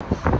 you.